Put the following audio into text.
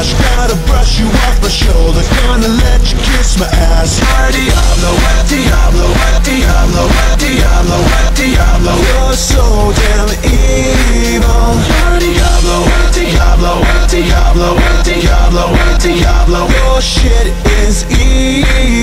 Gotta brush you off my shoulder. Gonna let you kiss my ass. Diablo, Diablo, Diablo, Diablo, Diablo You're so damn evil. Diablo, Diablo, Diablo, Diablo, Diablo Your shit is evil.